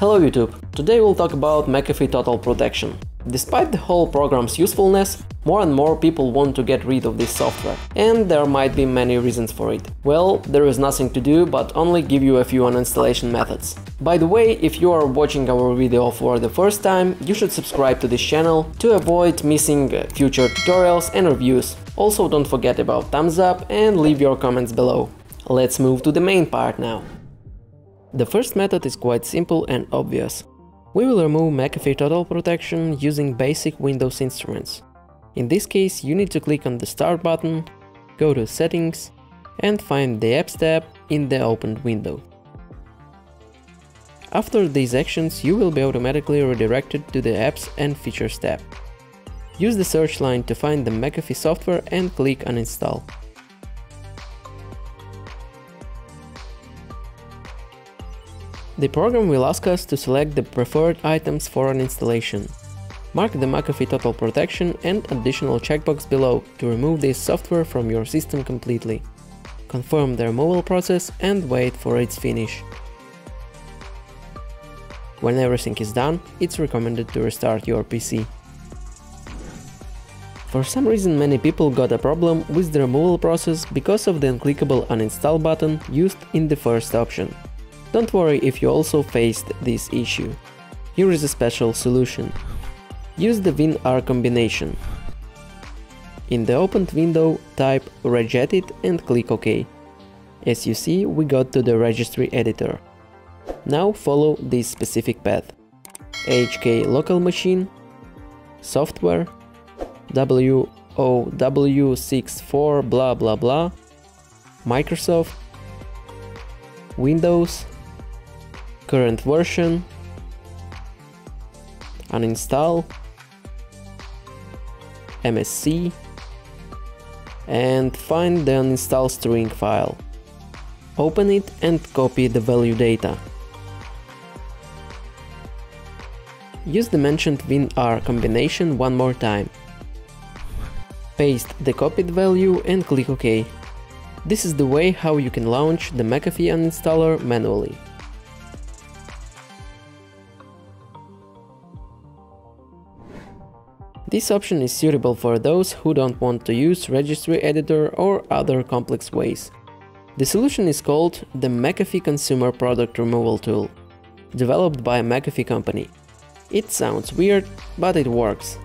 Hello YouTube! Today we'll talk about McAfee Total Protection. Despite the whole program's usefulness, more and more people want to get rid of this software, and there might be many reasons for it. Well, there is nothing to do but only give you a few uninstallation methods. By the way, if you are watching our video for the first time, you should subscribe to this channel to avoid missing future tutorials and reviews. Also don't forget about thumbs up and leave your comments below. Let's move to the main part now. The first method is quite simple and obvious. We will remove McAfee Total Protection using basic Windows instruments. In this case, you need to click on the Start button, go to Settings and find the Apps tab in the opened window. After these actions, you will be automatically redirected to the Apps and Features tab. Use the search line to find the McAfee software and click on Install. The program will ask us to select the preferred items for an installation. Mark the McAfee Total Protection and additional checkbox below to remove this software from your system completely. Confirm the removal process and wait for its finish. When everything is done, it's recommended to restart your PC. For some reason many people got a problem with the removal process because of the unclickable uninstall button used in the first option. Don't worry if you also faced this issue. Here is a special solution. Use the WinR combination. In the opened window, type regedit and click OK. As you see, we got to the registry editor. Now follow this specific path. HK local machine, software, WOW64 blah blah blah, Microsoft, Windows, current version, uninstall, MSC, and find the uninstall string file. Open it and copy the value data. Use the mentioned WinR combination one more time. Paste the copied value and click OK. This is the way how you can launch the McAfee uninstaller manually. This option is suitable for those who don't want to use registry editor or other complex ways. The solution is called the McAfee Consumer Product Removal Tool, developed by McAfee company. It sounds weird, but it works.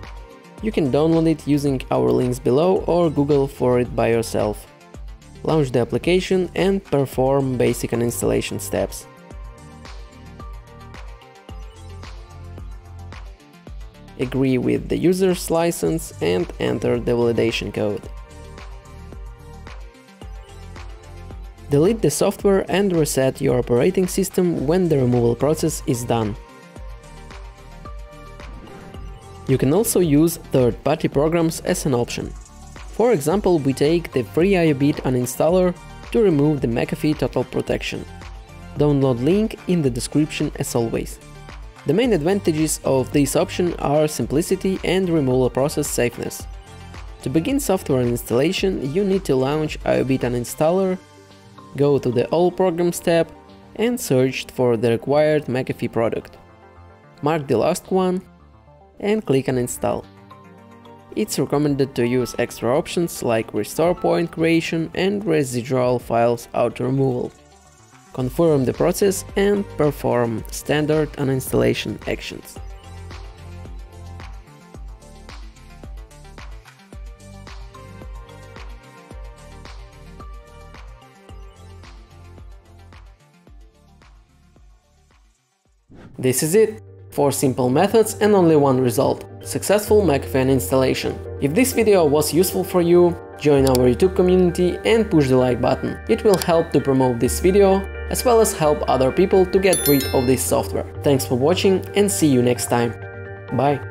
You can download it using our links below or Google for it by yourself. Launch the application and perform basic uninstallation steps. Agree with the user's license and enter the validation code. Delete the software and reset your operating system when the removal process is done. You can also use third-party programs as an option. For example, we take the free IOBit uninstaller to remove the McAfee Total Protection. Download link in the description as always. The main advantages of this option are simplicity and removal process safeness. To begin software installation, you need to launch IOBit installer, go to the All Programs tab and search for the required McAfee product. Mark the last one and click on install. It's recommended to use extra options like restore point creation and residual files auto removal confirm the process and perform standard uninstallation actions. This is it! 4 simple methods and only one result – successful McAfee installation. If this video was useful for you, join our YouTube community and push the like button. It will help to promote this video as well as help other people to get rid of this software. Thanks for watching and see you next time. Bye!